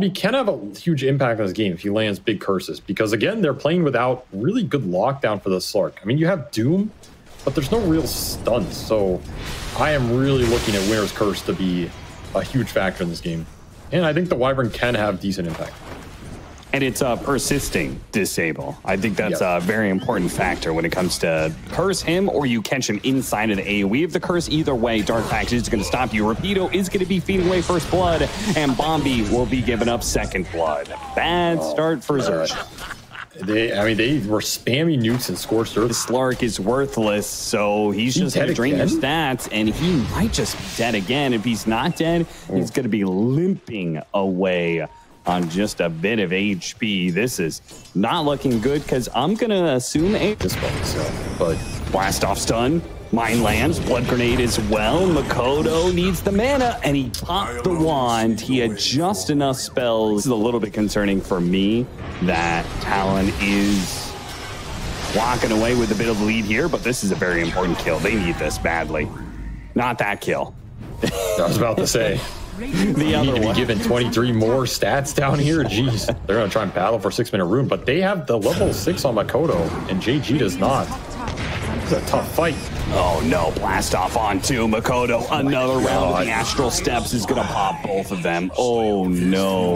He can have a huge impact on this game if he lands big curses because again they're playing without really good lockdown for the Slark. I mean you have Doom, but there's no real stuns, so I am really looking at Winter's Curse to be a huge factor in this game, and I think the Wyvern can have decent impact and it's a persisting disable. I think that's yep. a very important factor when it comes to curse him or you catch him inside of the AoE of the curse. Either way, Dark Pact is going to stop you. Rapido is going to be feeding away first blood, and Bombi will be giving up second blood. Bad oh, start for Zerg. They, I mean, they were spamming nukes and scorched earth. Slark is worthless, so he's, he's just going to drain your stats, and he might just be dead again. If he's not dead, oh. he's going to be limping away on just a bit of HP. This is not looking good because I'm going to assume a this one, so, but blast off stun. Mine lands, blood grenade as well. Mikoto needs the mana, and he popped the wand. He had just enough spells. This is a little bit concerning for me that Talon is walking away with a bit of lead here, but this is a very important kill. They need this badly. Not that kill. I was about to say. the other need to one. be given 23 more stats down here. Jeez, they're gonna try and battle for six minute rune, but they have the level six on Mikoto, and JG does not. It's a tough fight. Oh no, blast off onto Mikoto. Oh Another round of the astral steps is gonna pop both of them. Oh no.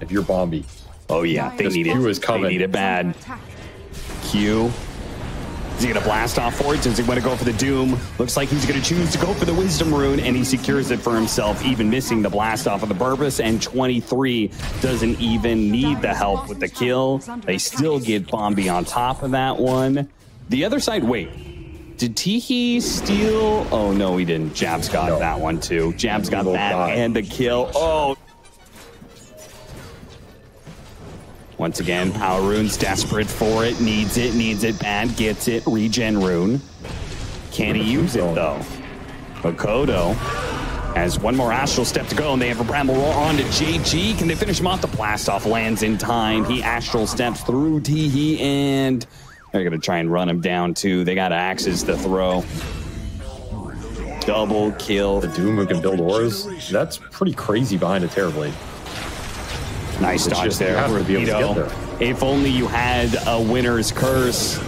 If you're Bombi. Oh yeah, they need it. Q is coming. They need it bad. Q is he going to blast off forwards? Is he going to go for the Doom? Looks like he's going to choose to go for the Wisdom Rune, and he secures it for himself, even missing the blast off of the Burbus. And 23 doesn't even need the help with the kill. They still get Bombi on top of that one. The other side, wait. Did Teehee steal? Oh, no, he didn't. Jabz got no. that one, too. Jabz got that and the kill. Oh, Once again, Power Rune's desperate for it, needs it, needs it bad, gets it, regen rune. Can he use it though? Mikoto has one more astral step to go, and they have a bramble roll on to JG. Can they finish him off? The blast off lands in time. He astral steps through Teehee, and they're gonna try and run him down too. They got axes to throw. Double kill. The Doom who can build auras. That's pretty crazy behind a Terrorblade. Nice dodge just, there, there. If only you had a Winter's Curse.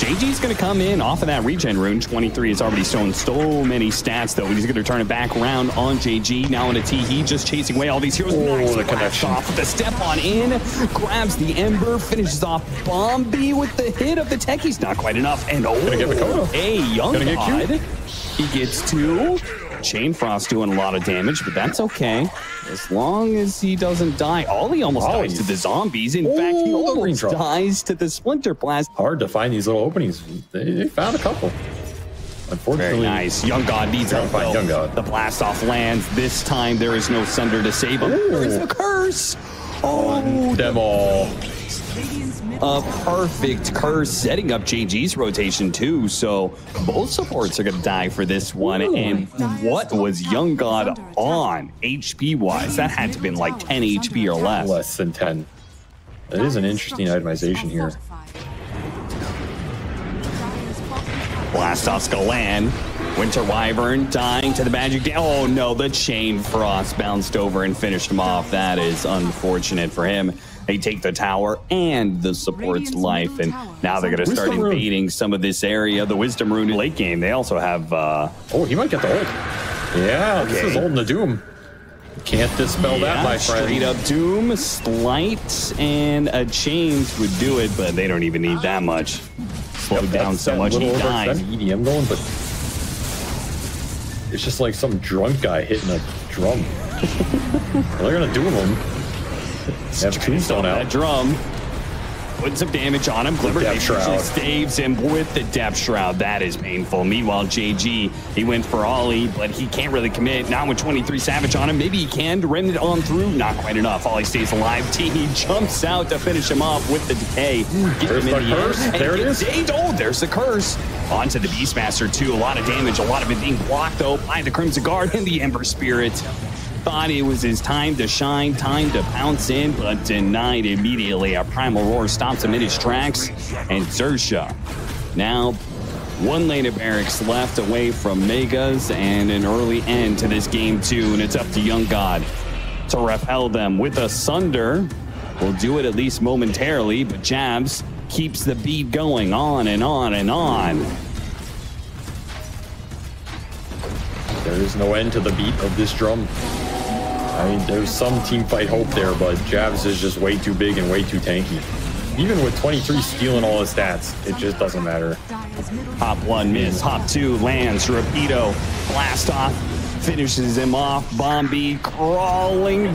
JG's going to come in off of that regen rune. 23 has already shown so many stats, though. He's going to turn it back around on JG. Now on a Teehee, just chasing away all these heroes. Oh, nice the connection. off the step on in. Grabs the Ember, finishes off Bombi with the hit of the tech. He's not quite enough. And oh, a young god. He gets two. Chain Frost doing a lot of damage, but that's okay. As long as he doesn't die. Ollie almost oh, dies to the zombies. In fact, he almost dies to the Splinter Blast. Hard to find these little openings. They, they found a couple. Unfortunately, Very nice. Young God needs help. Young God. The blast off lands. This time there is no Sunder to save him. There's a curse. Oh, them all a perfect curse, setting up JG's rotation too. So both supports are going to die for this one. Ooh. And what was Young God on HP wise? That had to have been like 10 HP or less. Less than 10. That is an interesting itemization here. Blast off Skalan. Winter Wyvern dying to the magic. Oh no, the Chain Frost bounced over and finished him off. That is unfortunate for him. They take the tower and the support's life, and now they're going to start invading some of this area. The Wisdom Rune late game. They also have. Uh, oh, he might get the ult. Yeah, okay. this is holding the Doom. Can't dispel yeah, that, my friend. Straight up Doom, Slight, and a Chains would do it, but they don't even need that much. Slowed yep, down so much, he dies. EDM going, but it's just like some drunk guy hitting a drum. they're gonna do him. Have Tombstone out. That drum. Putting some damage on him. Glimmer staves him with the Depth Shroud. That is painful. Meanwhile, JG, he went for Ollie, but he can't really commit. Now with 23 Savage on him, maybe he can. Remnant on through. Not quite enough. Ollie stays alive. T he jumps out to finish him off with the decay. Get there's him in the, the curse. Air. There it is. Oh, there's the curse. Onto the Beastmaster, too. A lot of damage. A lot of it being blocked, though, by the Crimson Guard and the Ember Spirit thought it was his time to shine, time to pounce in, but denied immediately. A primal roar stops him in his tracks, and Xerxia now one lane of barracks left away from Megas and an early end to this game too, and it's up to Young God to repel them with a Sunder. Will do it at least momentarily, but Jabz keeps the beat going on and on and on. There is no end to the beat of this drum. I mean, there's some team fight hope there, but Jabz is just way too big and way too tanky. Even with 23 stealing all his stats, it just doesn't matter. Hop one miss, hop two lands, Rapido, blast off, finishes him off, Bombi crawling